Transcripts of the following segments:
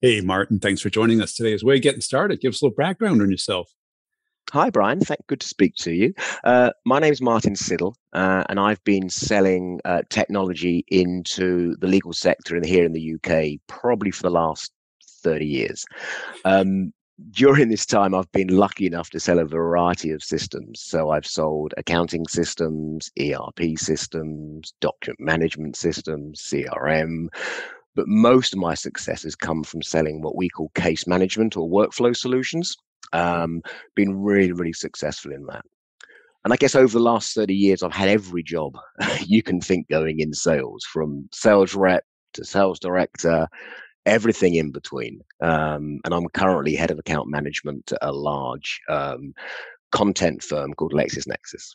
Hey, Martin, thanks for joining us today. As we're getting started, give us a little background on yourself. Hi, Brian. Thank, good to speak to you. Uh, my name is Martin Siddle, uh, and I've been selling uh, technology into the legal sector in here in the UK probably for the last 30 years. Um, during this time, I've been lucky enough to sell a variety of systems. So I've sold accounting systems, ERP systems, document management systems, CRM. But most of my success has come from selling what we call case management or workflow solutions. Um, been really, really successful in that. And I guess over the last 30 years, I've had every job you can think going in sales from sales rep to sales director, everything in between. Um, and I'm currently head of account management at a large um, content firm called LexisNexis.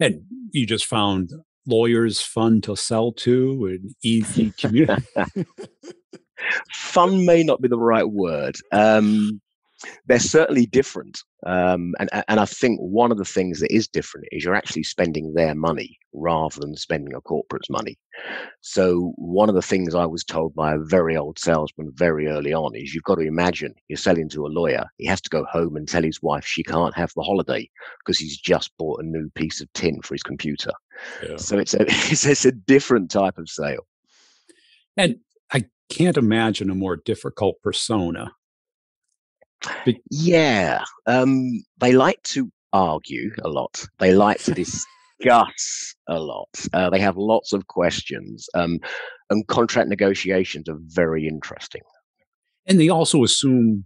And you just found lawyers fun to sell to and easy community. fun may not be the right word. Um, they're certainly different. Um, and, and I think one of the things that is different is you're actually spending their money rather than spending a corporate's money. So, one of the things I was told by a very old salesman very early on is you've got to imagine you're selling to a lawyer. He has to go home and tell his wife she can't have the holiday because he's just bought a new piece of tin for his computer. Yeah. So, it's a, it's, it's a different type of sale. And I can't imagine a more difficult persona yeah, um, they like to argue a lot. They like to discuss a lot. Uh, they have lots of questions, um, and contract negotiations are very interesting. And they also assume,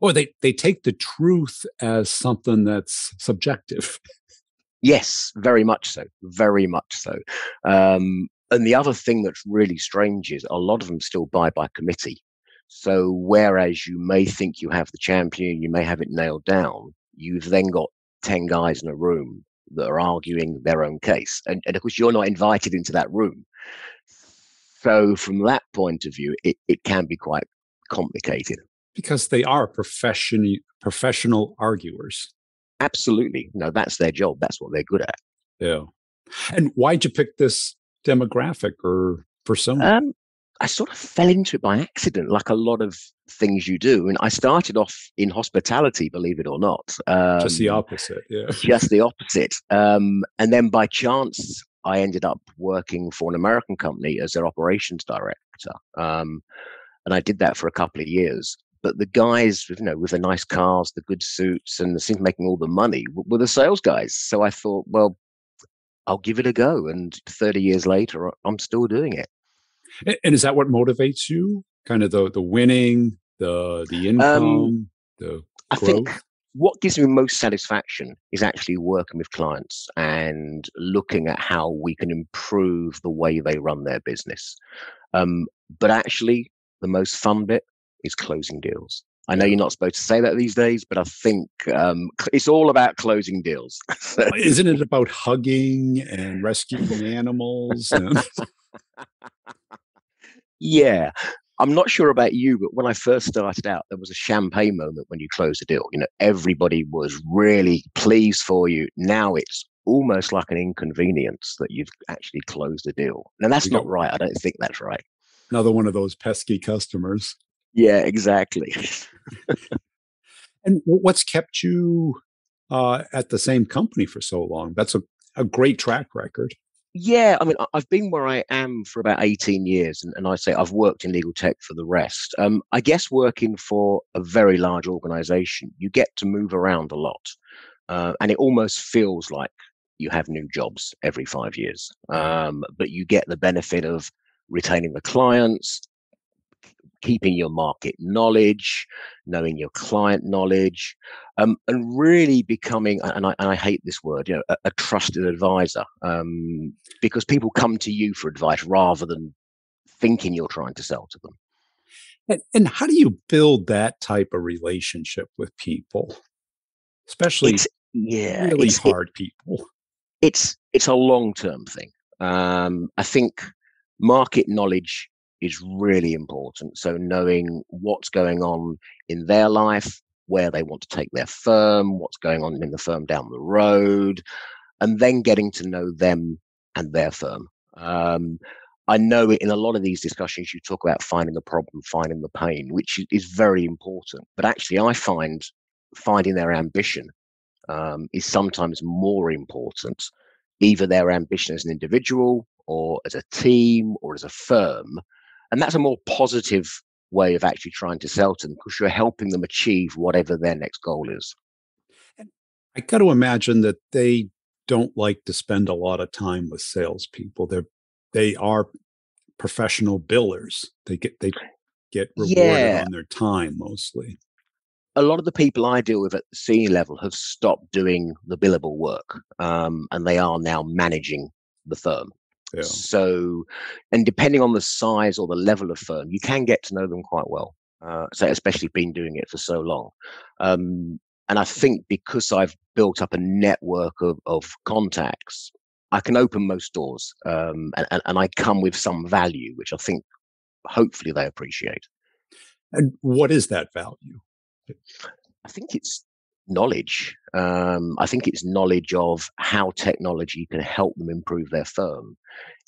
or they they take the truth as something that's subjective. Yes, very much so. Very much so. Um, and the other thing that's really strange is a lot of them still buy by committee. So whereas you may think you have the champion, you may have it nailed down, you've then got 10 guys in a room that are arguing their own case. And, and of course, you're not invited into that room. So from that point of view, it, it can be quite complicated. Because they are profession, professional arguers. Absolutely. No, that's their job. That's what they're good at. Yeah. And why'd you pick this demographic or persona? Um, I sort of fell into it by accident, like a lot of things you do. And I started off in hospitality, believe it or not. Um, just the um, opposite, yeah. just the opposite. Um, and then by chance, I ended up working for an American company as their operations director. Um, and I did that for a couple of years. But the guys, you know, with the nice cars, the good suits, and the things making all the money were the sales guys. So I thought, well, I'll give it a go. And 30 years later, I'm still doing it. And is that what motivates you? Kind of the the winning, the the um, income, um, the I think what gives me most satisfaction is actually working with clients and looking at how we can improve the way they run their business. Um, but actually, the most fun bit is closing deals. I know you're not supposed to say that these days, but I think um, it's all about closing deals. Isn't it about hugging and rescuing animals? And... Yeah. I'm not sure about you, but when I first started out, there was a champagne moment when you closed a deal. You know, everybody was really pleased for you. Now it's almost like an inconvenience that you've actually closed a deal. Now that's not right. I don't think that's right. Another one of those pesky customers. Yeah, exactly. and what's kept you uh, at the same company for so long? That's a, a great track record. Yeah, I mean, I've been where I am for about 18 years, and, and I say I've worked in legal tech for the rest. Um, I guess working for a very large organization, you get to move around a lot, uh, and it almost feels like you have new jobs every five years. Um, but you get the benefit of retaining the clients, keeping your market knowledge, knowing your client knowledge, um, and really becoming, and I, and I, hate this word, you know, a, a trusted advisor, um, because people come to you for advice rather than thinking you're trying to sell to them. And, and how do you build that type of relationship with people, especially it's, yeah, really hard it, people? It's it's a long term thing. Um, I think market knowledge is really important. So knowing what's going on in their life, where they want to take their firm, what's going on in the firm down the road, and then getting to know them and their firm. Um, I know in a lot of these discussions you talk about finding the problem, finding the pain, which is very important. But actually, I find finding their ambition um, is sometimes more important, either their ambition as an individual or as a team or as a firm. And that's a more positive way of actually trying to sell to them because you're helping them achieve whatever their next goal is. I got to imagine that they don't like to spend a lot of time with salespeople. They're they are professional billers. They get they get rewarded yeah. on their time mostly. A lot of the people I deal with at the senior level have stopped doing the billable work, um, and they are now managing the firm. Yeah. So, and depending on the size or the level of firm, you can get to know them quite well. Uh, so, especially been doing it for so long. Um, and I think because I've built up a network of, of contacts, I can open most doors um, and, and I come with some value, which I think hopefully they appreciate. And what is that value? I think it's knowledge. Um, I think it's knowledge of how technology can help them improve their firm.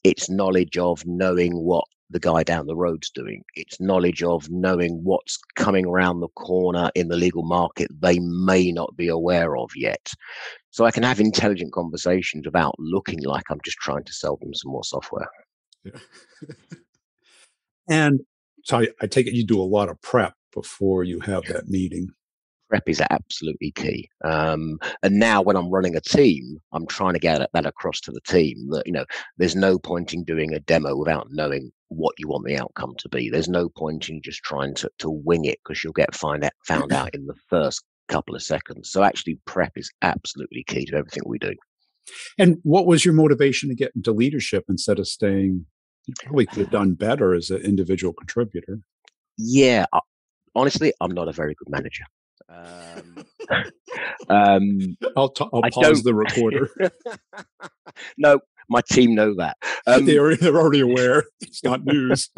It's knowledge of knowing what the guy down the road's doing. It's knowledge of knowing what's coming around the corner in the legal market they may not be aware of yet. So I can have intelligent conversations without looking like I'm just trying to sell them some more software. Yeah. and so I, I take it you do a lot of prep before you have that meeting prep is absolutely key. Um, and now when I'm running a team, I'm trying to get that across to the team that, you know, there's no point in doing a demo without knowing what you want the outcome to be. There's no point in just trying to, to wing it because you'll get find out, found out in the first couple of seconds. So actually prep is absolutely key to everything we do. And what was your motivation to get into leadership instead of staying you probably could have done better as an individual contributor. Yeah, honestly, I'm not a very good manager. Um, um, I'll, t- I'll pause the recorder. no, my team know that. Um, they're, they're already aware. It's not news.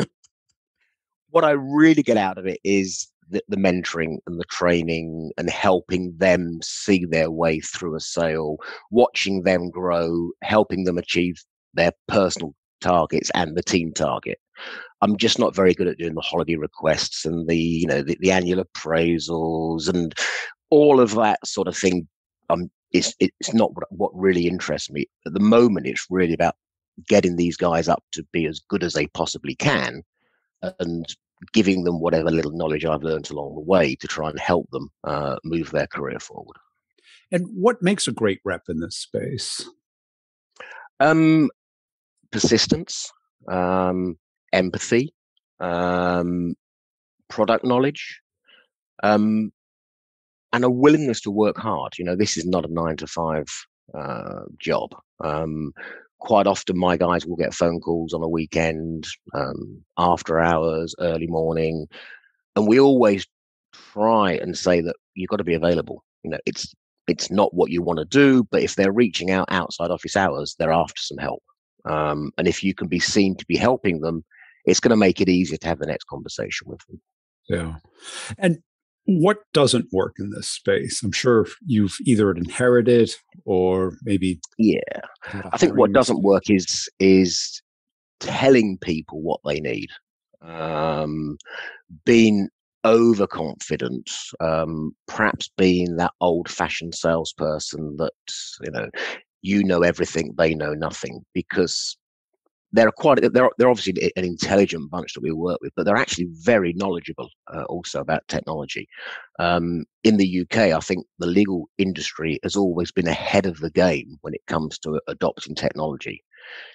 what I really get out of it is the, the, mentoring and the training and helping them see their way through a sale, watching them grow, helping them achieve their personal targets and the team target. I'm just not very good at doing the holiday requests and the you know the, the annual appraisals and all of that sort of thing. Um, it's it's not what, what really interests me at the moment. It's really about getting these guys up to be as good as they possibly can, and giving them whatever little knowledge I've learned along the way to try and help them uh, move their career forward. And what makes a great rep in this space? Um, persistence, um, empathy, um, product knowledge, um, and a willingness to work hard. You know, this is not a nine to five uh, job. Um, quite often, my guys will get phone calls on a weekend, um, after hours, early morning, and we always try and say that you've got to be available. You know, it's it's not what you want to do, but if they're reaching out outside office hours, they're after some help. Um, and if you can be seen to be helping them, it's going to make it easier to have the next conversation with them. Yeah. And what doesn't work in this space? I'm sure you've either inherited or maybe yeah. I think what doesn't work is is telling people what they need. Um, being overconfident, um, perhaps being that old-fashioned salesperson that you know you know everything, they know nothing, because they're quite they're they're obviously an intelligent bunch that we work with, but they're actually very knowledgeable uh, also about technology. Um, in the UK, I think the legal industry has always been ahead of the game when it comes to adopting technology.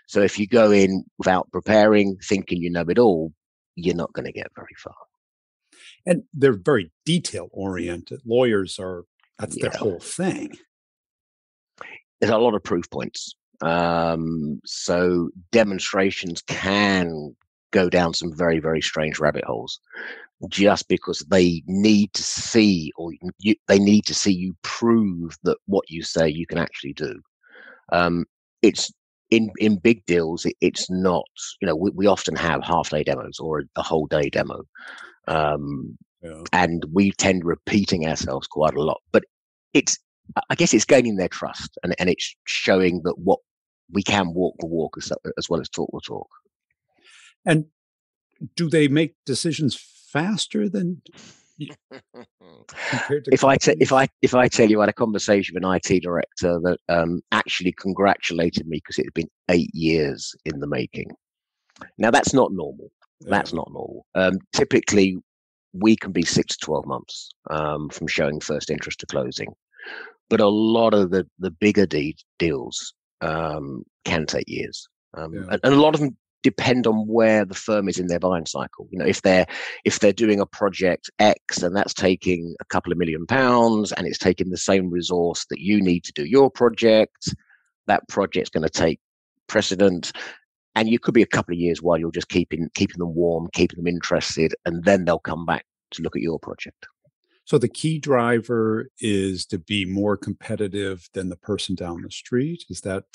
So if you go in without preparing, thinking you know it all, you're not going to get very far. And they're very detail oriented. Lawyers are that's yeah. their whole thing there's a lot of proof points. Um, so demonstrations can go down some very, very strange rabbit holes just because they need to see or you, they need to see you prove that what you say you can actually do. Um, it's in in big deals. It, it's not you know we, we often have half day demos or a, a whole day demo, um, yeah. and we tend repeating ourselves quite a lot. But it's I guess it's gaining their trust and, and it's showing that what we can walk the walk as, as well as talk the talk. And do they make decisions faster than if I t- if I if I tell you I had a conversation with an IT director that um, actually congratulated me because it had been eight years in the making. Now that's not normal. That's not normal. Um, typically, we can be six to twelve months um, from showing first interest to closing, but a lot of the the bigger de- deals um, can take years, um, yeah. and, and, a lot of them depend on where the firm is in their buying cycle. You know, if they're if they're doing a project X and that's taking a couple of million pounds and it's taking the same resource that you need to do your project, that project's going to take precedent. And you could be a couple of years while you're just keeping keeping them warm, keeping them interested, and then they'll come back to look at your project. So the key driver is to be more competitive than the person down the street. Is that?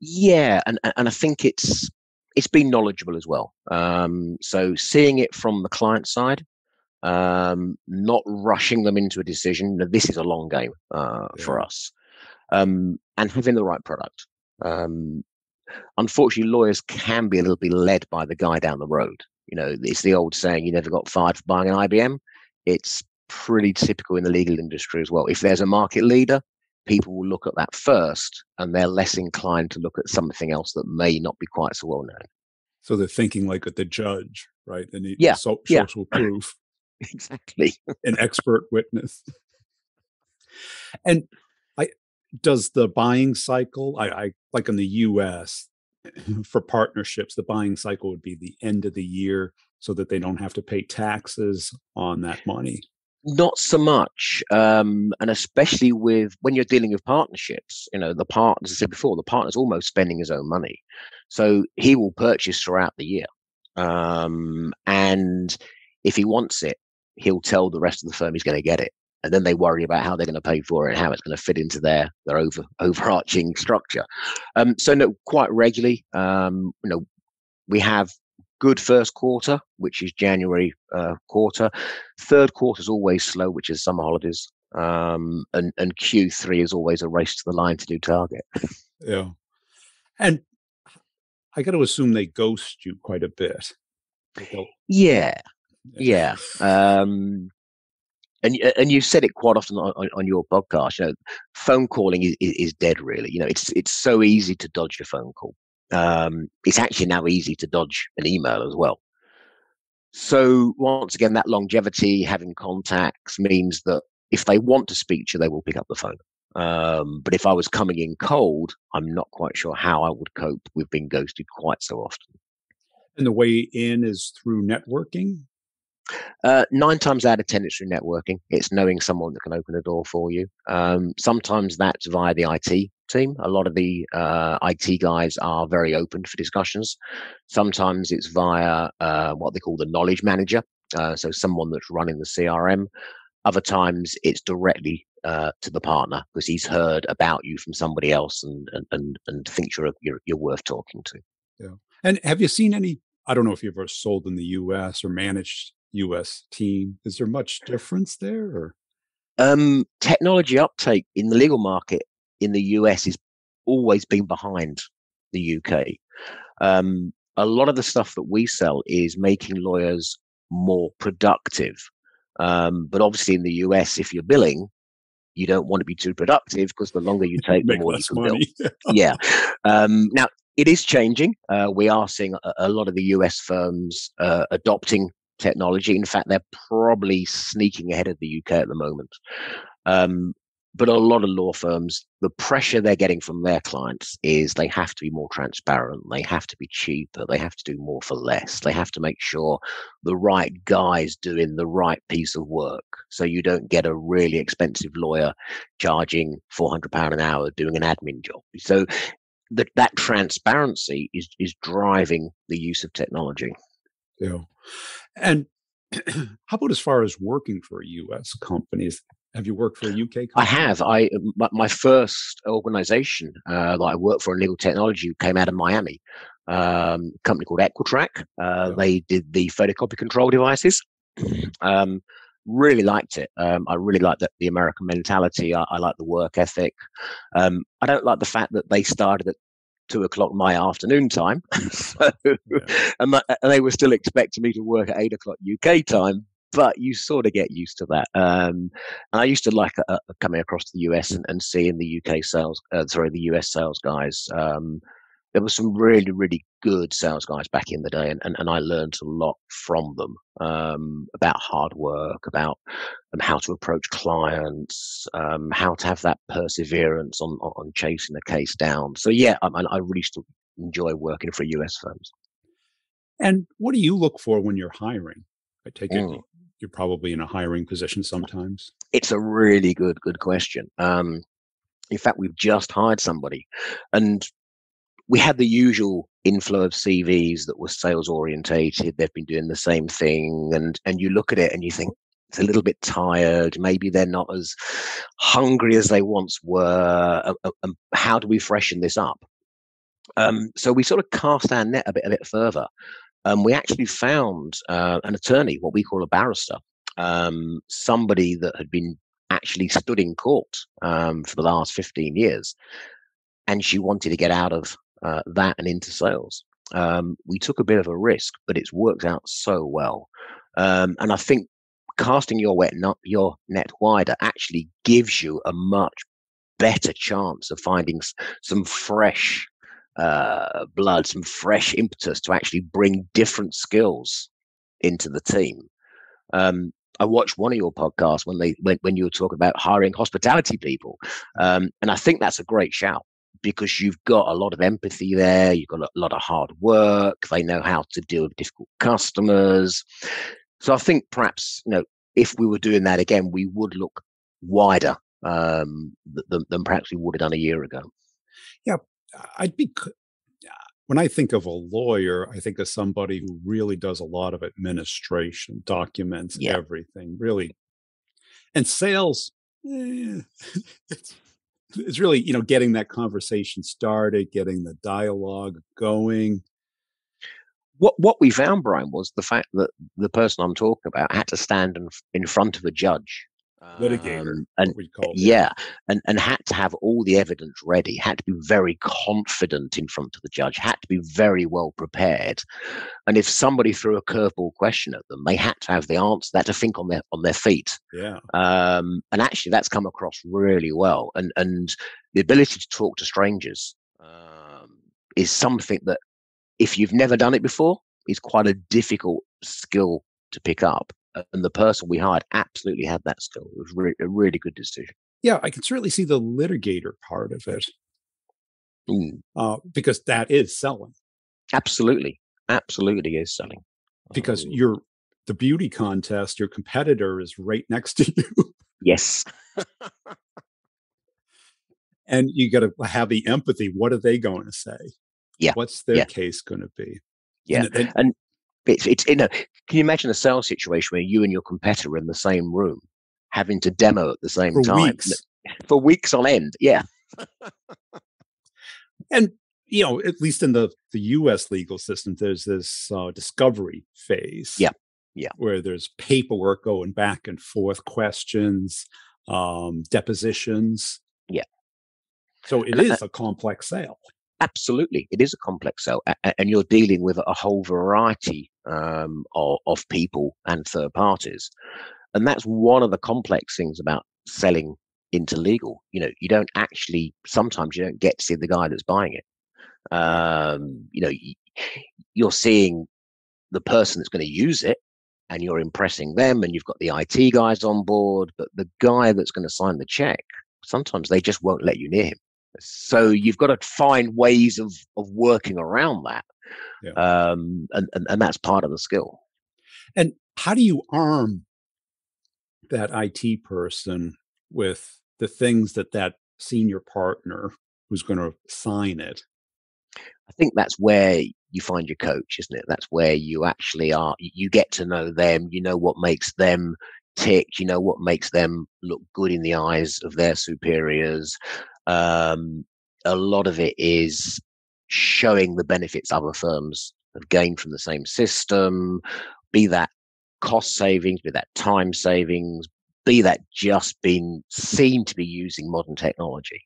Yeah, and and I think it's it's been knowledgeable as well. Um, so seeing it from the client side, um, not rushing them into a decision. Now, this is a long game uh, yeah. for us, um, and having the right product. Um, unfortunately, lawyers can be a little bit led by the guy down the road. You know, it's the old saying, "You never got fired for buying an IBM." It's pretty typical in the legal industry as well. If there's a market leader, people will look at that first and they're less inclined to look at something else that may not be quite so well known. So they're thinking like the judge, right? They need yeah, so, yeah. social proof. exactly. An expert witness. And I does the buying cycle, I, I like in the US for partnerships, the buying cycle would be the end of the year so that they don't have to pay taxes on that money. Not so much, um, and especially with when you're dealing with partnerships. You know, the partner, as I said before, the partner's almost spending his own money, so he will purchase throughout the year. Um, and if he wants it, he'll tell the rest of the firm he's going to get it, and then they worry about how they're going to pay for it and how it's going to fit into their their over overarching structure. Um, so no, quite regularly, um, you know, we have good first quarter, which is January uh, quarter. Third quarter is always slow, which is summer holidays. Um, and, and Q3 is always a race to the line to do target. Yeah. And I got to assume they ghost you quite a bit. Yeah. Yeah. Um, and and you said it quite often on, on, your podcast. You know, phone calling is, is dead. Really, you know, it's it's so easy to dodge a phone call um, it's actually now easy to dodge an email as well. So once again, that longevity, having contacts means that if they want to speak to you, they will pick up the phone. Um, but if I was coming in cold, I'm not quite sure how I would cope with being ghosted quite so often. And the way in is through networking? Uh, nine times out of ten, it's through networking. It's knowing someone that can open a door for you. Um, sometimes that's via the IT team. A lot of the uh, IT guys are very open for discussions. Sometimes it's via uh, what they call the knowledge manager, uh, so someone that's running the CRM. Other times it's directly uh, to the partner because he's heard about you from somebody else and and and, and thinks you're, you're you're worth talking to. Yeah. And have you seen any? I don't know if you've ever sold in the U.S. or managed U.S. team. Is there much difference there? Or? Um, technology uptake in the legal market in the US is always been behind the UK. Um, a lot of the stuff that we sell is making lawyers more productive. Um, but obviously, in the US, if you're billing, you don't want to be too productive because the longer you take, the more you can money. bill. yeah. Um, now, it is changing. Uh, we are seeing a, a, lot of the US firms uh, adopting technology. In fact, they're probably sneaking ahead of the UK at the moment. Um, but a lot of law firms, the pressure they're getting from their clients is they have to be more transparent, they have to be cheaper, they have to do more for less, they have to make sure the right guy is doing the right piece of work. So you don't get a really expensive lawyer charging £400 an hour doing an admin job. So that that transparency is is driving the use of technology. Yeah. And how about as far as working for US companies? Have you worked for a UK company? I have. I my first organization uh, that I worked for in legal technology came out of Miami. Um, a company called Equitrac. Uh, yeah. They did the photocopy control devices. Um, really liked it. Um, I really like the, the American mentality. I, I like the work ethic. Um, I don't like the fact that they started at two o'clock my afternoon time. so, yeah. and, and they were still expecting me to work at eight o'clock UK time. But you sort of get used to that. Um, and I used to like uh, coming across to the US and, and seeing the UK sales, uh, sorry, the US sales guys. Um, there were some really, really good sales guys back in the day, and, and, and I learned a lot from them um, about hard work, about um, how to approach clients, um, how to have that perseverance on, on, chasing a case down. So, yeah, I, I really still enjoy working for US firms. And what do you look for when you're hiring? I take mm. You're probably in a hiring position sometimes. It's a really good, good question. Um, in fact, we've just hired somebody, and we had the usual inflow of CVs that were sales orientated. They've been doing the same thing, and and you look at it and you think it's a little bit tired. Maybe they're not as hungry as they once were. Uh, uh, how do we freshen this up? Um, so we sort of cast our net a bit a bit further. Um, we actually found uh, an attorney, what we call a barrister, um, somebody that had been actually stood in court um, for the last 15 years and she wanted to get out of uh, that and into sales. Um, we took a bit of a risk, but it's worked out so well. Um, and I think casting your wet not your net wider actually gives you a much better chance of finding some fresh uh, blood, some fresh impetus to actually bring different skills into the team. Um, I watched one of your podcasts when they when, when you were talking about hiring hospitality people, um, and I think that's a great shout because you've got a lot of empathy there. You've got a lot of hard work. They know how to deal with difficult customers. So I think perhaps you know if we were doing that again, we would look wider um, than, than perhaps we would have done a year ago. Yeah, I'd be. When I think of a lawyer, I think of somebody who really does a lot of administration, documents yeah. everything, really. And sales, eh, it's it's really you know getting that conversation started getting the dialogue going what what we found brian was the fact that the person i'm talking about had to stand in, in front of a judge litigator, um, and yeah, and and had to have all the evidence ready. Had to be very confident in front of the judge. Had to be very well prepared. And if somebody threw a curveball question at them, they had to have the answer. They had to think on their on their feet. Yeah. Um, and actually, that's come across really well. And and the ability to talk to strangers um, is something that, if you've never done it before, is quite a difficult skill to pick up and the person we hired absolutely had that skill. It was re- a really good decision. Yeah, I can certainly see the litigator part of it mm. uh, because that is selling. Absolutely, absolutely is selling. Because um, you're the beauty contest, your competitor is right next to you. yes. and you got to have the empathy. What are they going to say? Yeah. What's their yeah. case going to be? Yeah. And, and, and it's, it's you know, can you imagine a sales situation where you and your competitor are in the same room, having to demo at the same for time weeks. for weeks on end? Yeah. and you know, at least in the the U.S. legal system, there's this uh, discovery phase. Yeah. Yeah. Where there's paperwork going back and forth, questions, um, depositions. Yeah. So it is a complex sale. Absolutely, it is a complex sale, and you're dealing with a whole variety um, of, of people and third parties, and that's one of the complex things about selling into legal. You know, you don't actually sometimes you don't get to see the guy that's buying it. Um, you know, you're seeing the person that's going to use it, and you're impressing them, and you've got the IT guys on board, but the guy that's going to sign the check, sometimes they just won't let you near him. So you've got to find ways of of working around that, yeah. um, and, and and that's part of the skill. And how do you arm that IT person with the things that that senior partner who's going to sign it? I think that's where you find your coach, isn't it? That's where you actually are. You get to know them. You know what makes them tick. You know what makes them look good in the eyes of their superiors. Um, a lot of it is showing the benefits other firms have gained from the same system, be that cost savings, be that time savings, be that just being seen to be using modern technology.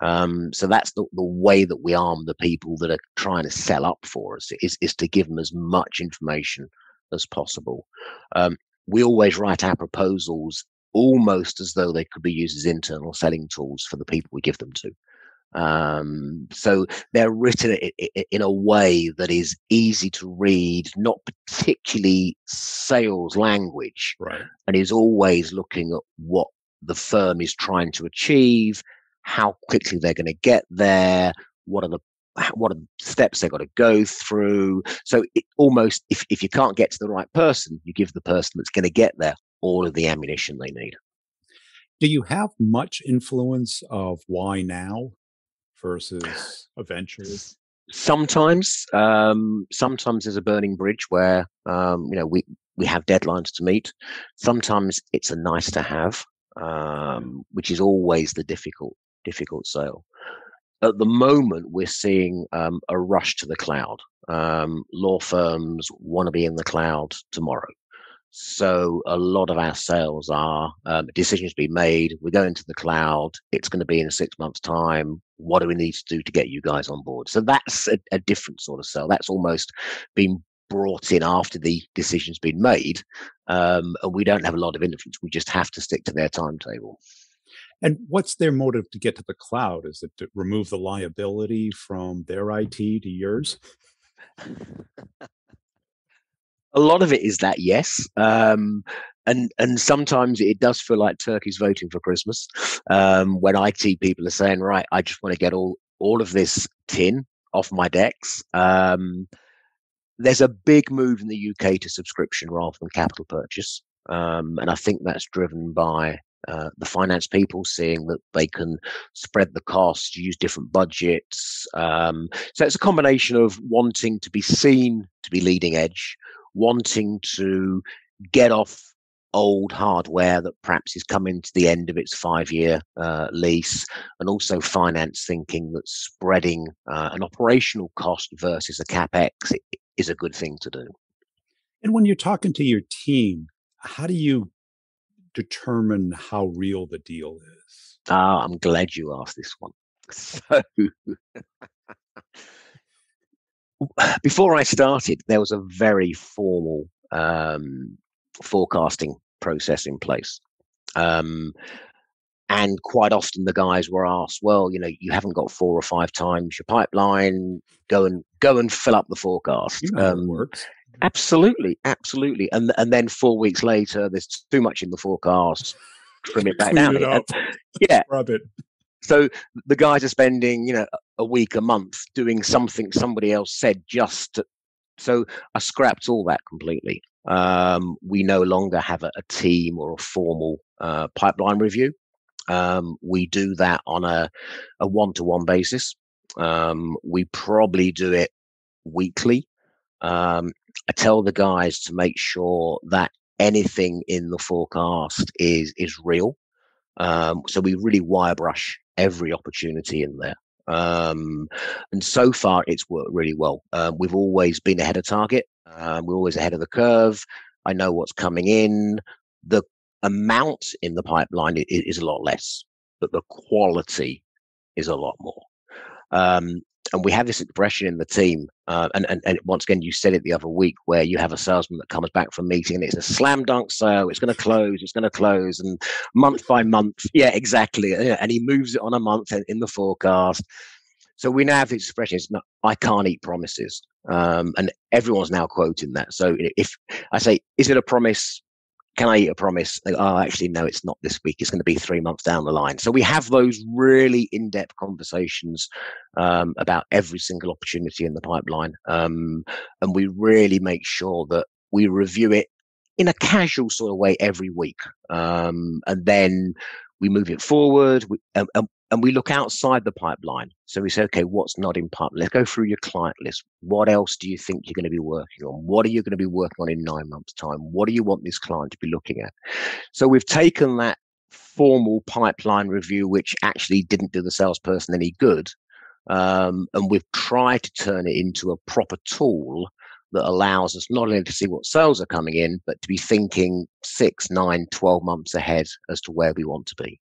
Um, so that's the, the way that we arm the people that are trying to sell up for us is, is to give them as much information as possible. Um, we always write our proposals almost as though they could be used as internal selling tools for the people we give them to. Um, so they're written in a way that is easy to read, not particularly sales language, right. and is always looking at what the firm is trying to achieve, how quickly they're going to get there, what are the what are the steps they've got to go through. So it almost, if, if you can't get to the right person, you give the person that's going to get there all of the ammunition they need. Do you have much influence of why now versus eventually? Sometimes, um, sometimes there's a burning bridge where um, you know we we have deadlines to meet. Sometimes it's a nice to have, um, which is always the difficult difficult sale. At the moment, we're seeing um, a rush to the cloud. Um, law firms want to be in the cloud tomorrow. So a lot of our sales are um, decisions being made. We're going to the cloud. It's going to be in six months' time. What do we need to do to get you guys on board? So that's a, a different sort of sell. That's almost been brought in after the decision's been made, um, and we don't have a lot of influence. We just have to stick to their timetable. And what's their motive to get to the cloud? Is it to remove the liability from their IT to yours? A lot of it is that yes um, and and sometimes it does feel like turkeys voting for christmas um, when it people are saying right i just want to get all all of this tin off my decks um, there's a big move in the uk to subscription rather than capital purchase um, and i think that's driven by uh, the finance people seeing that they can spread the costs, use different budgets. Um, so it's a combination of wanting to be seen to be leading edge, wanting to get off old hardware that perhaps is coming to the end of its five year uh, lease, and also finance thinking that spreading uh, an operational cost versus a capex is a good thing to do. And when you're talking to your team, how do you determine how real the deal is? Ah, I'm glad you asked this one. So, before I started, there was a very formal um, forecasting process in place. Um, and quite often the guys were asked, well, you know, you haven't got four or five times your pipeline. Go and go and fill up the forecast. You know um, works. Absolutely, absolutely. And and then four weeks later, there's too much in the forecast. Trim it back down. It yeah. Rub it. So the guys are spending, you know, a week, a month doing something somebody else said just to, so I scrapped all that completely. Um, we no longer have a, a team or a formal uh, pipeline review. Um, we do that on a, a one-to-one basis. Um, we probably do it weekly. Um, I tell the guys to make sure that anything in the forecast is is real. Um, so we really wire brush every opportunity in there. Um, and so far, it's worked really well. Um, we've always been ahead of target. Um, we're always ahead of the curve. I know what's coming in. The amount in the pipeline is, is a lot less, but the quality is a lot more. And we have this expression in the team, uh, and, and, and once again, you said it the other week, where you have a salesman that comes back from meeting and it's a slam dunk sale. It's going to close. It's going to close, and month by month, yeah, exactly. And he moves it on a month in the forecast. So we now have this expression: "It's not, I can't eat promises," um, and everyone's now quoting that. So if I say, "Is it a promise?" Can I eat a promise? Oh, actually, no, it's not this week. It's going to be three months down the line. So we have those really in-depth conversations um, about every single opportunity in the pipeline, um, and we really make sure that we review it in a casual sort of way every week, um, and then we move it forward. We, and, and we look outside the pipeline. So we say, okay, what's not in pipeline? Let's go through your client list. What else do you think you're going to be working on? What are you going to be working on in nine months' time? What do you want this client to be looking at? So we've taken that formal pipeline review, which actually didn't do the salesperson any good, um, and we've tried to turn it into a proper tool that allows us not only to see what sales are coming in, but to be thinking six, nine, 12 months ahead as to where we want to be.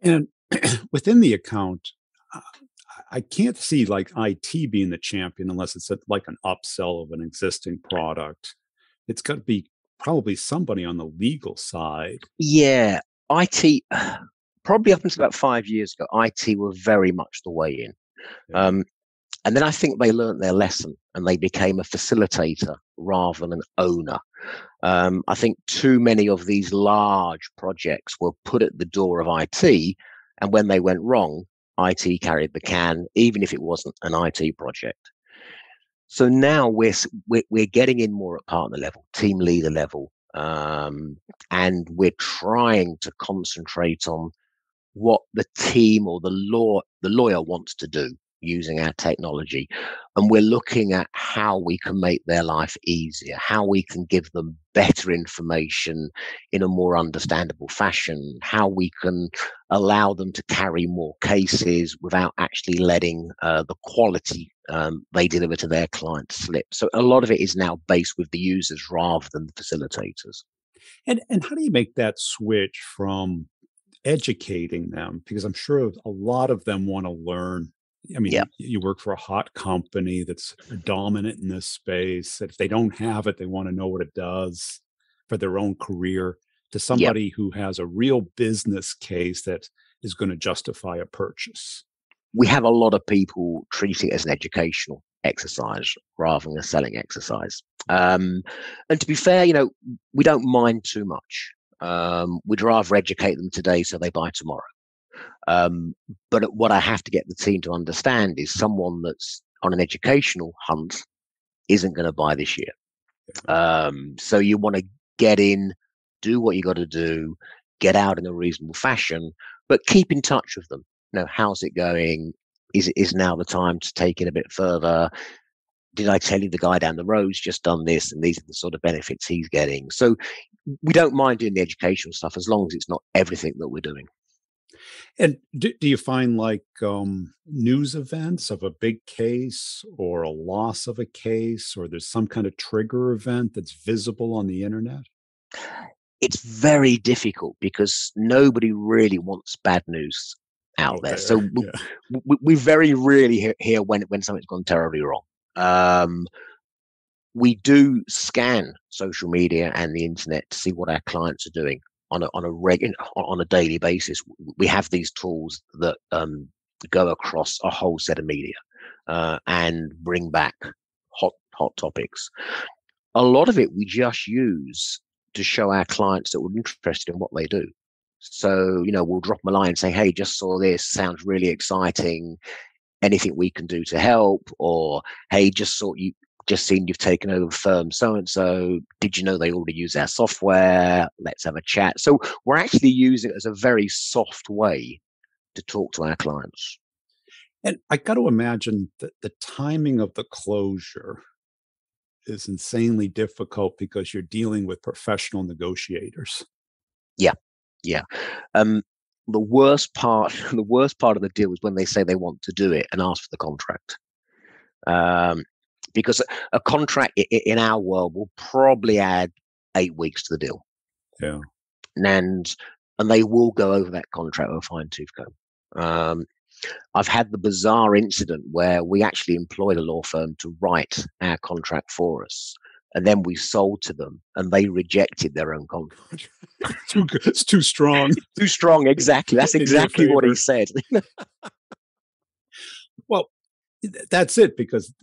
And within the account, uh, I can't see like IT being the champion unless it's a, like an upsell of an existing product. It's got to be probably somebody on the legal side. Yeah, IT. Probably up until about five years ago, IT were very much the way in. Yeah. Um, and then I think they learned their lesson and they became a facilitator rather than an owner. Um, I think too many of these large projects were put at the door of IT, and when they went wrong, IT carried the can, even if it wasn't an IT project. So now we're we're, getting in more at partner level, team leader level, um, and we're trying to concentrate on what the team or the law the lawyer wants to do using our technology. And we're looking at how we can make their life easier, how we can give them better information in a more understandable fashion, how we can allow them to carry more cases without actually letting uh, the quality um, they deliver to their clients slip. So a lot of it is now based with the users rather than the facilitators. And and how do you make that switch from educating them because i'm sure a lot of them want to learn I mean, yeah. you work for a hot company that's dominant in this space. If they don't have it, they want to know what it does for their own career. To somebody who has a real business case that is going to justify a purchase. We have a lot of people treat it as an educational exercise rather than a selling exercise. Um, and to be fair, you know, we don't mind too much. Um, we'd rather educate them today so they buy tomorrow. Um, but what I have to get the team to understand is someone that's on an educational hunt isn't going to buy this year. Um, so you want to get in, do what you got to do, get out in a reasonable fashion, but keep in touch with them. You know, how's it going? Is is now the time to take it a bit further? Did I tell you the guy down the road's just done this and these are the sort of benefits he's getting? So we don't mind doing the educational stuff as long as it's not everything that we're doing. And do, do you find like um, news events of a big case or a loss of a case, or there's some kind of trigger event that's visible on the internet? It's very difficult because nobody really wants bad news out okay, there. So yeah. we, we, very rarely hear, hear, when when something's gone terribly wrong. Um, we do scan social media and the internet to see what our clients are doing on a on a regular on a daily basis. We have these tools that um, go across a whole set of media uh, and bring back hot hot topics. A lot of it we just use to show our clients that we're interested in what they do. So you know we'll drop them a line and say, "Hey, just saw this. Sounds really exciting." anything we can do to help or hey just saw you just seen you've taken over firm so and so. Did you know they already use our software? Let's have a chat. So we're actually using it as a very soft way to talk to our clients. And I got to imagine that the timing of the closure is insanely difficult because you're dealing with professional negotiators. Yeah, yeah. Um, the worst part, the worst part of the deal is when they say they want to do it and ask for the contract. Um, because a contract in our world will probably add eight weeks to the deal. Yeah. And and they will go over that contract with a fine tooth comb. Um, I've had the bizarre incident where we actually employed a law firm to write our contract for us. And then we sold to them and they rejected their own contract. too, it's too strong. too strong, exactly. That's exactly what he said. well, that's it because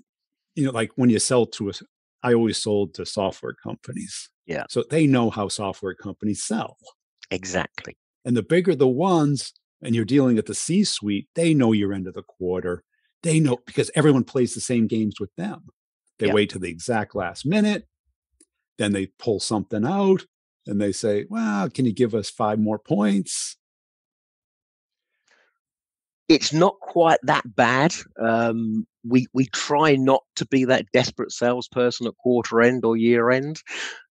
you know, like when you sell to us, I always sold to software companies. Yeah. So they know how software companies sell. Exactly. And the bigger the ones, and you're dealing at the C suite, they know your end of the quarter. They know because everyone plays the same games with them. They yeah. wait to the exact last minute, then they pull something out and they say, Well, can you give us five more points? It's not quite that bad. Um, we we try not to be that desperate salesperson at quarter end or year end.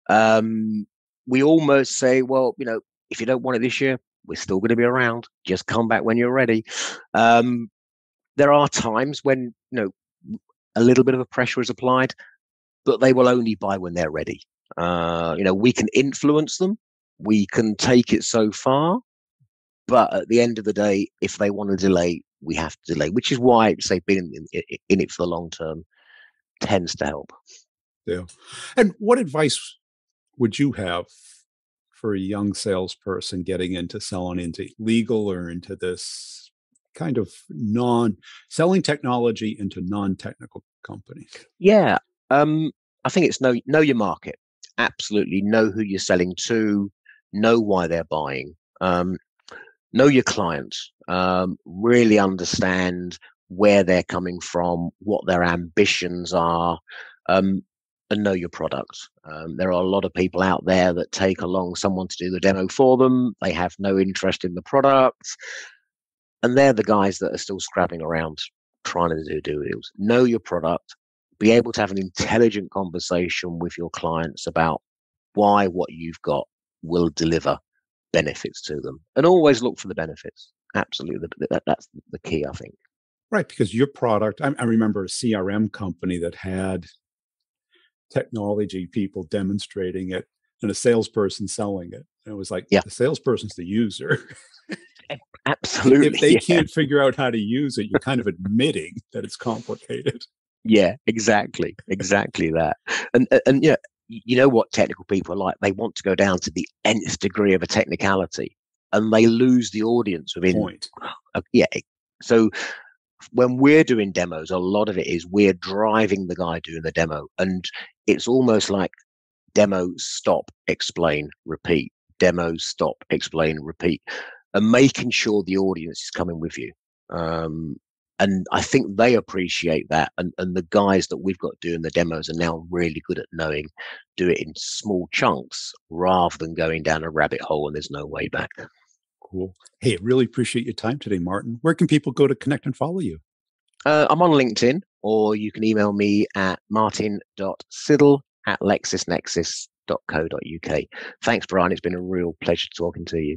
Um, we almost say, well, you know, if you don't want it this year, we're still going to be around. Just come back when you're ready. Um, there are times when you know a little bit of a pressure is applied, but they will only buy when they're ready. Uh, you know, we can influence them. We can take it so far, But at the end of the day, if they want to delay, we have to delay, which is why, say, being in, in, in it for the long term tends to help. Yeah. And what advice would you have for a young salesperson getting into selling into legal or into this kind of non selling technology into non-technical companies? Yeah. Um, I think it's know know your market. Absolutely know who you're selling to, know why they're buying. Um, know your clients. Um, really understand where they're coming from, what their ambitions are, um, and know your product. Um, there are a lot of people out there that take along someone to do the demo for them. They have no interest in the product. And they're the guys that are still scrabbling around trying to do deals. Know your product, be able to have an intelligent conversation with your clients about why what you've got will deliver benefits to them and always look for the benefits. Absolutely that, that's the key i think. Right because your product I, I remember a crm company that had technology people demonstrating it and a salesperson selling it and it was like yeah. The salesperson's the user. Absolutely if they yeah. can't figure out how to use it you're kind of admitting that it's complicated. Yeah, exactly, exactly that. And and yeah, you know what technical people are like. They want to go down to the nth degree of a technicality, and they lose the audience within. Point. Uh, yeah. So when we're doing demos, a lot of it is we're driving the guy doing the demo, and it's almost like demo, stop, explain, repeat. Demo, stop, explain, repeat, and making sure the audience is coming with you. Um, and I think they appreciate that. And, and the guys that we've got doing the demos are now really good at knowing do it in small chunks rather than going down a rabbit hole and there's no way back. Cool. Hey, really appreciate your time today, Martin. Where can people go to connect and follow you? Uh, I'm on LinkedIn, or you can email me at martin.siddle at lexisnexis.co.uk. Thanks, Brian. It's been a real pleasure talking to you.